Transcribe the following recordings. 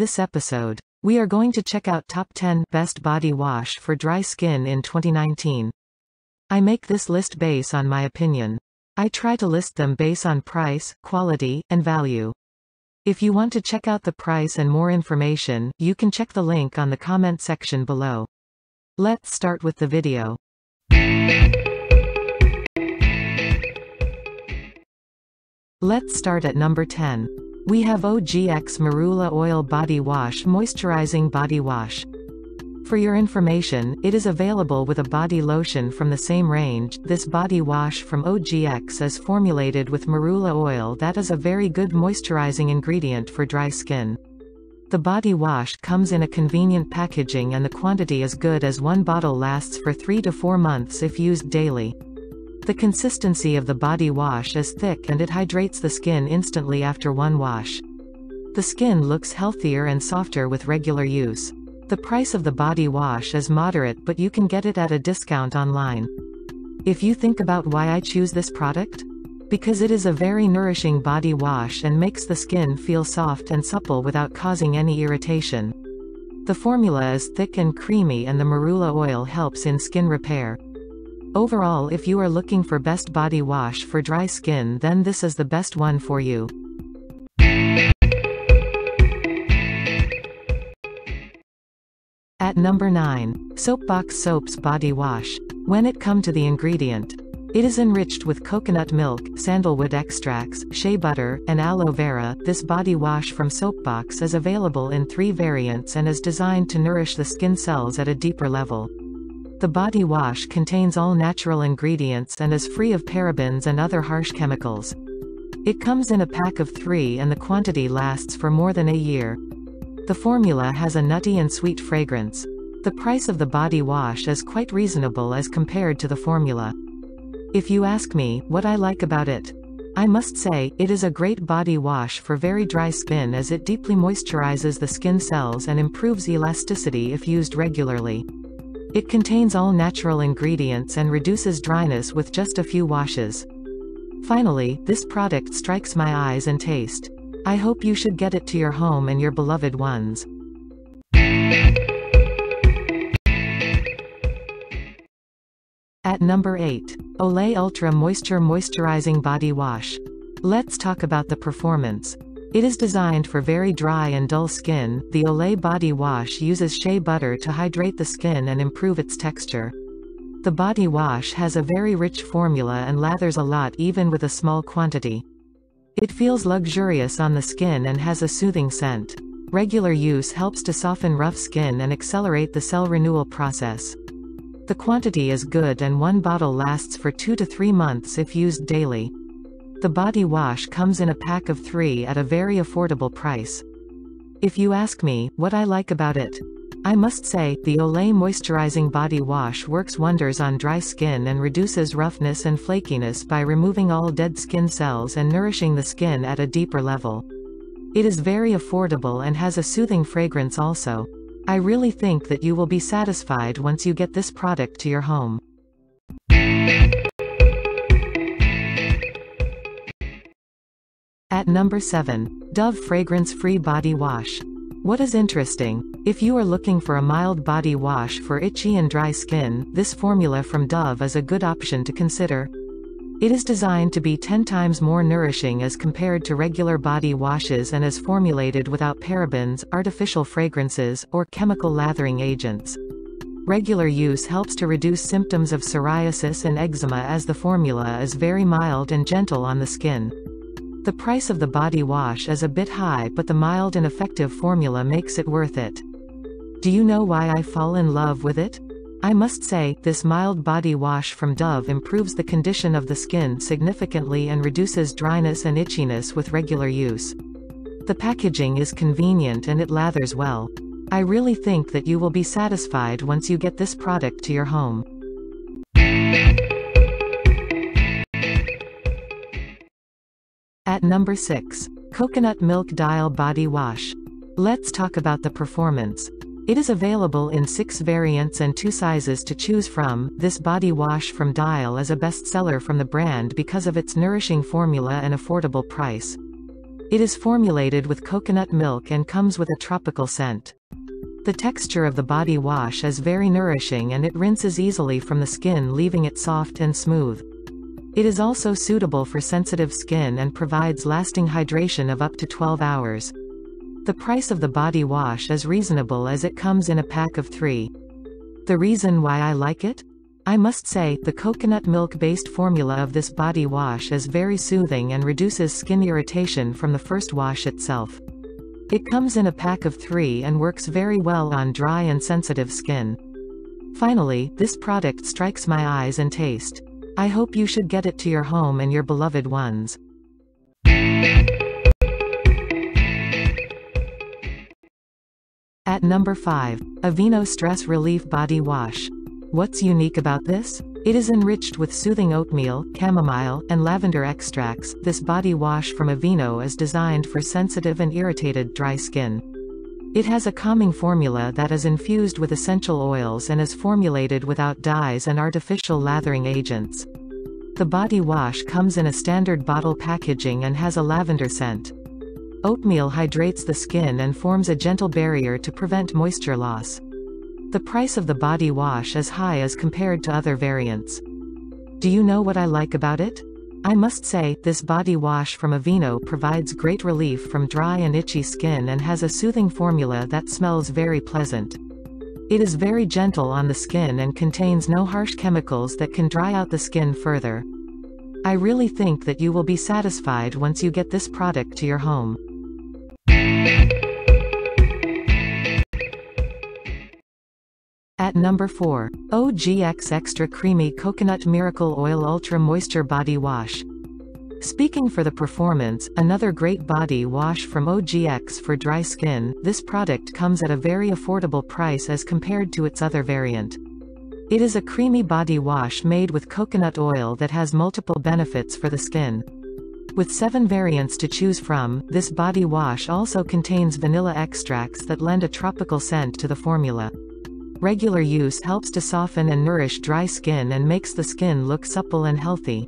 this episode, we are going to check out top 10 best body wash for dry skin in 2019. I make this list based on my opinion. I try to list them based on price, quality, and value. If you want to check out the price and more information, you can check the link on the comment section below. Let's start with the video. Let's start at number 10. We have OGX Marula Oil Body Wash Moisturizing Body Wash. For your information, it is available with a body lotion from the same range. This body wash from OGX is formulated with marula oil that is a very good moisturizing ingredient for dry skin. The body wash comes in a convenient packaging and the quantity is good as one bottle lasts for 3 to 4 months if used daily. The consistency of the body wash is thick and it hydrates the skin instantly after one wash. The skin looks healthier and softer with regular use. The price of the body wash is moderate but you can get it at a discount online. If you think about why I choose this product? Because it is a very nourishing body wash and makes the skin feel soft and supple without causing any irritation. The formula is thick and creamy and the marula oil helps in skin repair. Overall if you are looking for best body wash for dry skin then this is the best one for you. At number 9. Soapbox Soaps Body Wash. When it come to the ingredient, it is enriched with coconut milk, sandalwood extracts, shea butter, and aloe vera. This body wash from Soapbox is available in three variants and is designed to nourish the skin cells at a deeper level. The body wash contains all natural ingredients and is free of parabens and other harsh chemicals. It comes in a pack of three and the quantity lasts for more than a year. The formula has a nutty and sweet fragrance. The price of the body wash is quite reasonable as compared to the formula. If you ask me, what I like about it, I must say, it is a great body wash for very dry skin as it deeply moisturizes the skin cells and improves elasticity if used regularly. It contains all natural ingredients and reduces dryness with just a few washes. Finally, this product strikes my eyes and taste. I hope you should get it to your home and your beloved ones. At number 8. Olay Ultra Moisture Moisturizing Body Wash. Let's talk about the performance. It is designed for very dry and dull skin. The Olay Body Wash uses shea butter to hydrate the skin and improve its texture. The body wash has a very rich formula and lathers a lot even with a small quantity. It feels luxurious on the skin and has a soothing scent. Regular use helps to soften rough skin and accelerate the cell renewal process. The quantity is good and one bottle lasts for 2 to 3 months if used daily. The body wash comes in a pack of 3 at a very affordable price. If you ask me, what I like about it, I must say, the Olay Moisturizing Body Wash works wonders on dry skin and reduces roughness and flakiness by removing all dead skin cells and nourishing the skin at a deeper level. It is very affordable and has a soothing fragrance also. I really think that you will be satisfied once you get this product to your home. At number 7. Dove Fragrance Free Body Wash. What is interesting, if you are looking for a mild body wash for itchy and dry skin, this formula from Dove is a good option to consider. It is designed to be 10 times more nourishing as compared to regular body washes and is formulated without parabens, artificial fragrances, or chemical lathering agents. Regular use helps to reduce symptoms of psoriasis and eczema as the formula is very mild and gentle on the skin. The price of the body wash is a bit high but the mild and effective formula makes it worth it. Do you know why I fall in love with it? I must say, this mild body wash from Dove improves the condition of the skin significantly and reduces dryness and itchiness with regular use. The packaging is convenient and it lathers well. I really think that you will be satisfied once you get this product to your home. At number 6. Coconut Milk Dial Body Wash. Let's talk about the performance. It is available in 6 variants and 2 sizes to choose from. This body wash from Dial is a bestseller from the brand because of its nourishing formula and affordable price. It is formulated with coconut milk and comes with a tropical scent. The texture of the body wash is very nourishing and it rinses easily from the skin leaving it soft and smooth. It is also suitable for sensitive skin and provides lasting hydration of up to 12 hours. The price of the body wash is reasonable as it comes in a pack of three. The reason why I like it? I must say, the coconut milk-based formula of this body wash is very soothing and reduces skin irritation from the first wash itself. It comes in a pack of three and works very well on dry and sensitive skin. Finally, this product strikes my eyes and taste. I hope you should get it to your home and your beloved ones. At number 5. Aveeno Stress Relief Body Wash. What's unique about this? It is enriched with soothing oatmeal, chamomile, and lavender extracts. This body wash from Aveeno is designed for sensitive and irritated dry skin. It has a calming formula that is infused with essential oils and is formulated without dyes and artificial lathering agents. The body wash comes in a standard bottle packaging and has a lavender scent. Oatmeal hydrates the skin and forms a gentle barrier to prevent moisture loss. The price of the body wash is high as compared to other variants. Do you know what I like about it? I must say, this body wash from Aveeno provides great relief from dry and itchy skin and has a soothing formula that smells very pleasant. It is very gentle on the skin and contains no harsh chemicals that can dry out the skin further. I really think that you will be satisfied once you get this product to your home. At number 4. OGX Extra Creamy Coconut Miracle Oil Ultra Moisture Body Wash. Speaking for the performance, another great body wash from OGX for dry skin, this product comes at a very affordable price as compared to its other variant. It is a creamy body wash made with coconut oil that has multiple benefits for the skin. With seven variants to choose from, this body wash also contains vanilla extracts that lend a tropical scent to the formula. Regular use helps to soften and nourish dry skin and makes the skin look supple and healthy.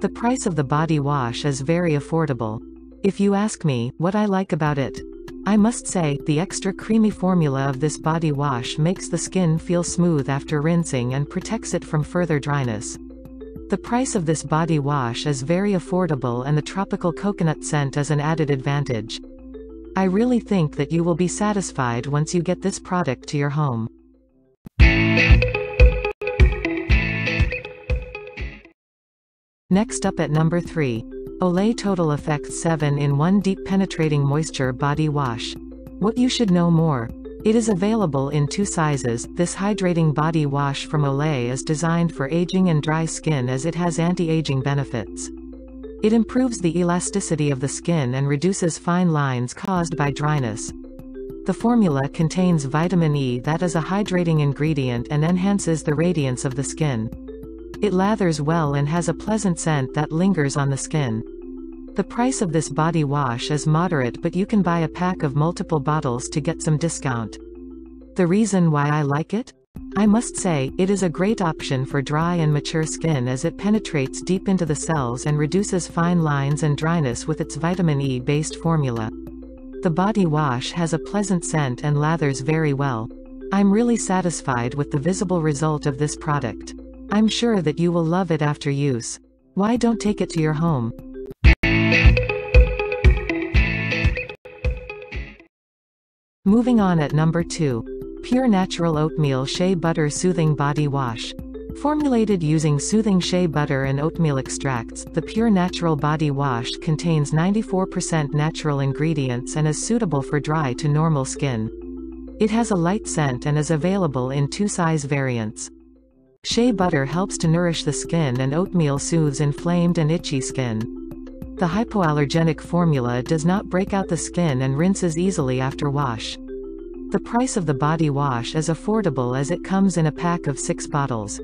The price of the body wash is very affordable. If you ask me, what I like about it, I must say, the extra creamy formula of this body wash makes the skin feel smooth after rinsing and protects it from further dryness. The price of this body wash is very affordable and the tropical coconut scent is an added advantage. I really think that you will be satisfied once you get this product to your home. Next up at number 3. Olay Total Effects 7-in-1 Deep Penetrating Moisture Body Wash. What you should know more. It is available in two sizes. This hydrating body wash from Olay is designed for aging and dry skin as it has anti-aging benefits. It improves the elasticity of the skin and reduces fine lines caused by dryness. The formula contains vitamin E that is a hydrating ingredient and enhances the radiance of the skin. It lathers well and has a pleasant scent that lingers on the skin. The price of this body wash is moderate but you can buy a pack of multiple bottles to get some discount. The reason why I like it? I must say, it is a great option for dry and mature skin as it penetrates deep into the cells and reduces fine lines and dryness with its vitamin E-based formula. The body wash has a pleasant scent and lathers very well. I'm really satisfied with the visible result of this product. I'm sure that you will love it after use. Why don't take it to your home? Moving on at number 2. Pure Natural Oatmeal Shea Butter Soothing Body Wash. Formulated using soothing shea butter and oatmeal extracts, the Pure Natural Body Wash contains 94% natural ingredients and is suitable for dry to normal skin. It has a light scent and is available in two size variants. Shea butter helps to nourish the skin and oatmeal soothes inflamed and itchy skin. The hypoallergenic formula does not break out the skin and rinses easily after wash. The price of the body wash is affordable as it comes in a pack of six bottles.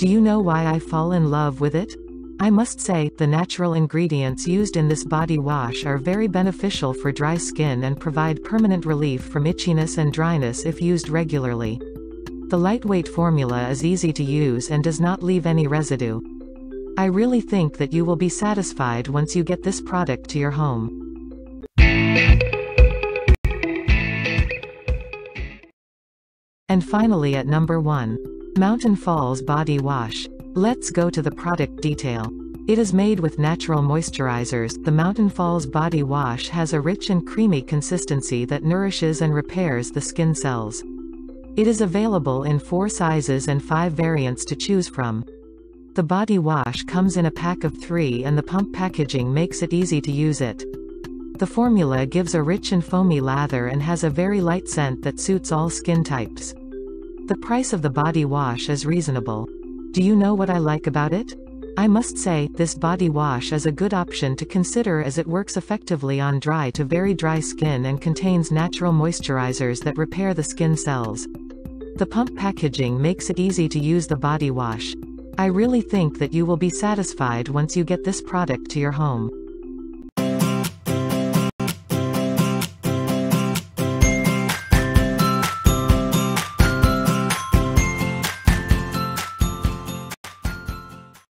Do you know why I fall in love with it? I must say, the natural ingredients used in this body wash are very beneficial for dry skin and provide permanent relief from itchiness and dryness if used regularly. The lightweight formula is easy to use and does not leave any residue. I really think that you will be satisfied once you get this product to your home. And finally at number 1. Mountain Falls Body Wash. Let's go to the product detail. It is made with natural moisturizers. The Mountain Falls Body Wash has a rich and creamy consistency that nourishes and repairs the skin cells. It is available in four sizes and five variants to choose from. The body wash comes in a pack of three and the pump packaging makes it easy to use it. The formula gives a rich and foamy lather and has a very light scent that suits all skin types. The price of the body wash is reasonable. Do you know what I like about it? I must say, this body wash is a good option to consider as it works effectively on dry to very dry skin and contains natural moisturizers that repair the skin cells. The pump packaging makes it easy to use the body wash. I really think that you will be satisfied once you get this product to your home.